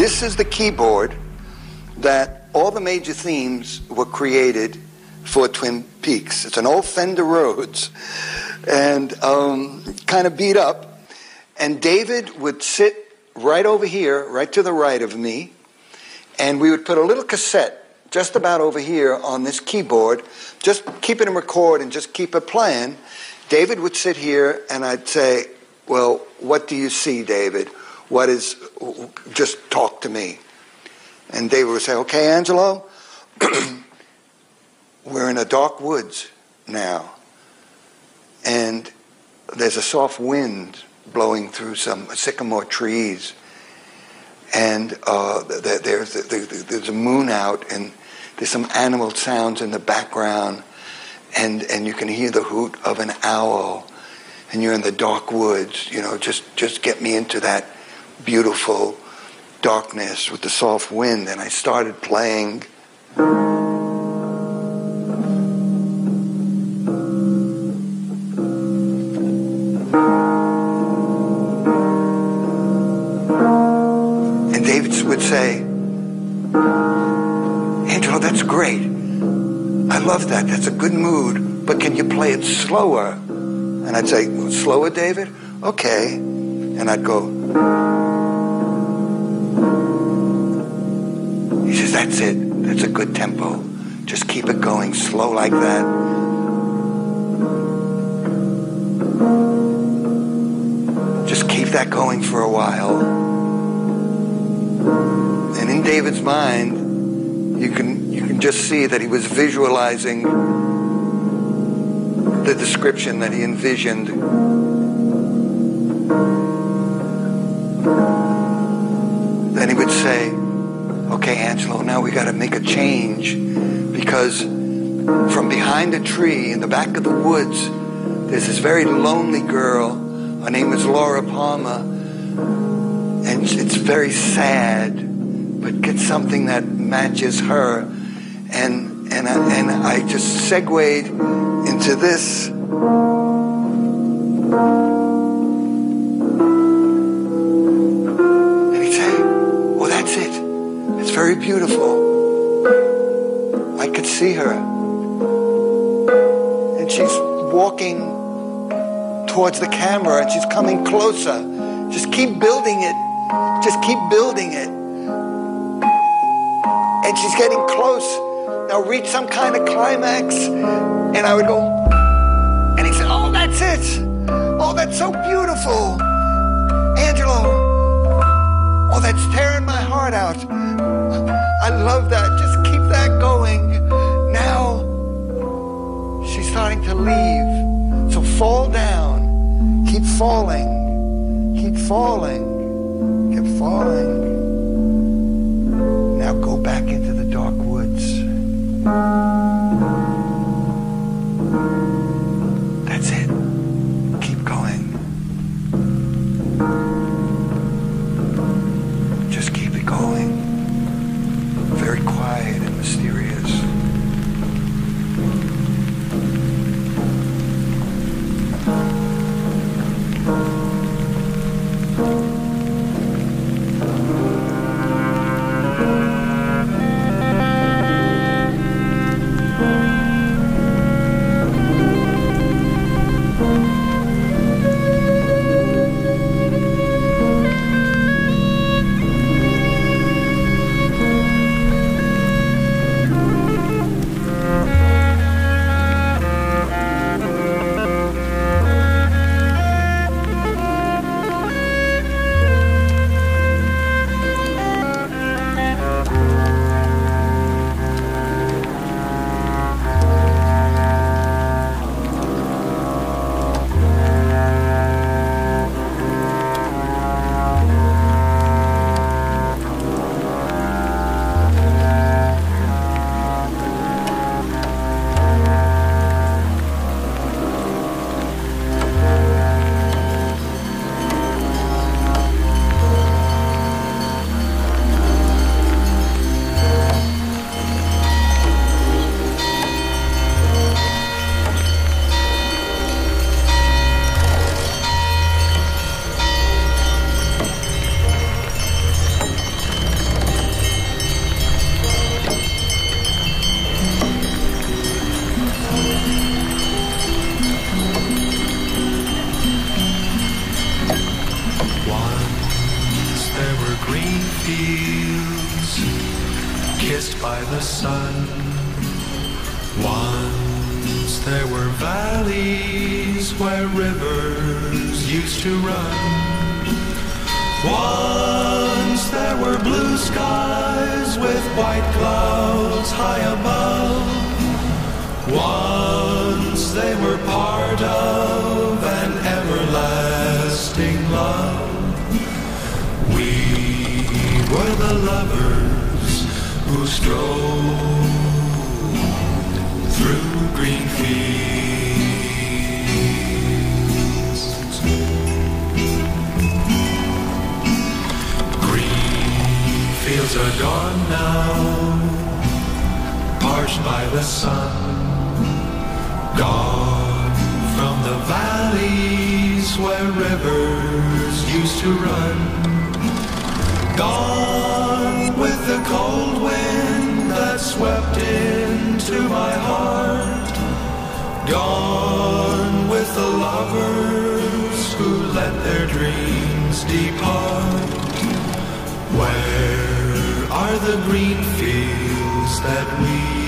This is the keyboard that all the major themes were created for Twin Peaks. It's an old Fender Rhodes and um, kind of beat up. And David would sit right over here, right to the right of me, and we would put a little cassette just about over here on this keyboard, just keep it in record and just keep it playing. David would sit here and I'd say, Well, what do you see, David? What is, just talk to me. And David would say, Okay, Angelo, we're in a dark woods now. And there's a soft wind blowing through some sycamore trees. And uh, there's, there's a moon out, and there's some animal sounds in the background, and, and you can hear the hoot of an owl, and you're in the dark woods. You know, just, just get me into that beautiful darkness with the soft wind. And I started playing. And David would say, Angelo, that's great. I love that. That's a good mood. But can you play it slower? And I'd say, slower, David? Okay. And I'd go. That's it. That's a good tempo. Just keep it going slow like that. Just keep that going for a while. And in David's mind, you can you can just see that he was visualizing the description that he envisioned. Then he would say, "Okay, Angelo, now we got to make a change because from behind a tree in the back of the woods, there's this very lonely girl. Her name is Laura Palmer, and it's very sad." but get something that matches her. And, and, I, and I just segued into this. It's very beautiful. I could see her. And she's walking towards the camera and she's coming closer. Just keep building it. Just keep building it and she's getting close. Now reach some kind of climax. And I would go, and he said, Oh, that's it. Oh, that's so beautiful. Angelo. Love that. Just keep that going. Now she's starting to leave. So fall down. Keep falling. Keep falling. Keep falling. Now go back into the dark woods. That's it. Keep going. Kissed by the sun. Once there were valleys where rivers used to run. Once there were blue skies with white clouds high above. Once they were part of an everlasting love. We were the lovers who strolled through green fields. Green fields are gone now, parched by the sun. Gone from the valleys where rivers used to run. Gone with the cold wind that swept into my heart. Gone with the lovers who let their dreams depart. Where are the green fields that we